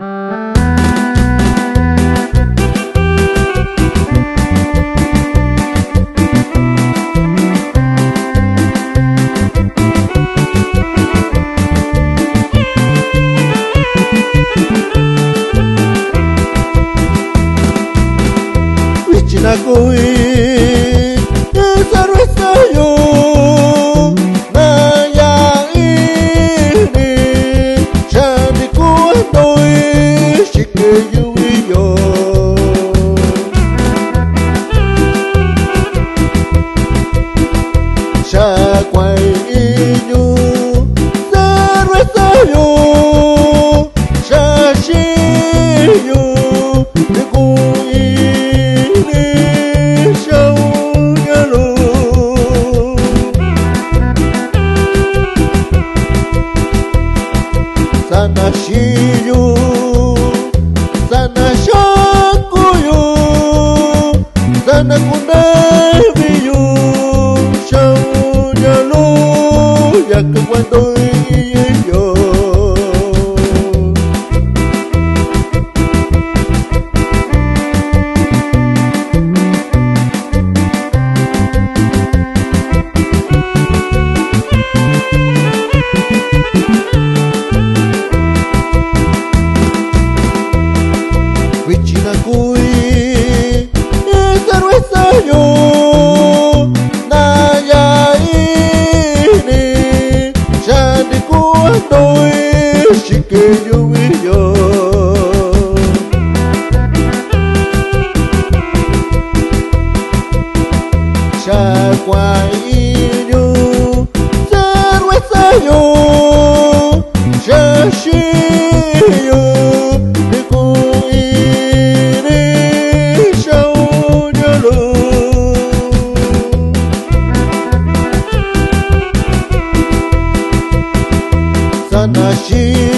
na cuando Sana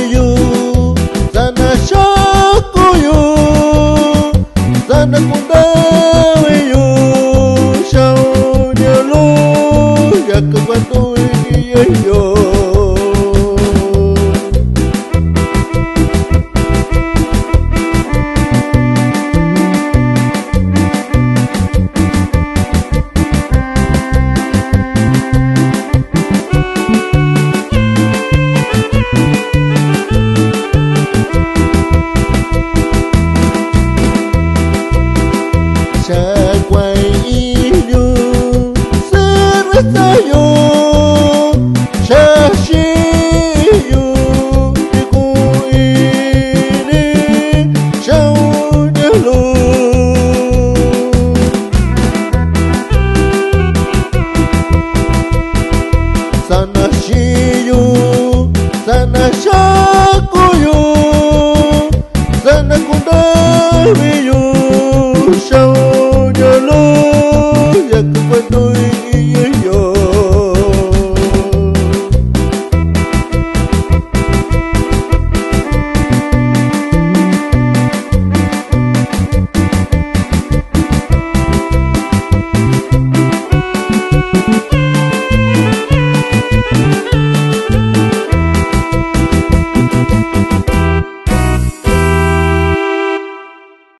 gana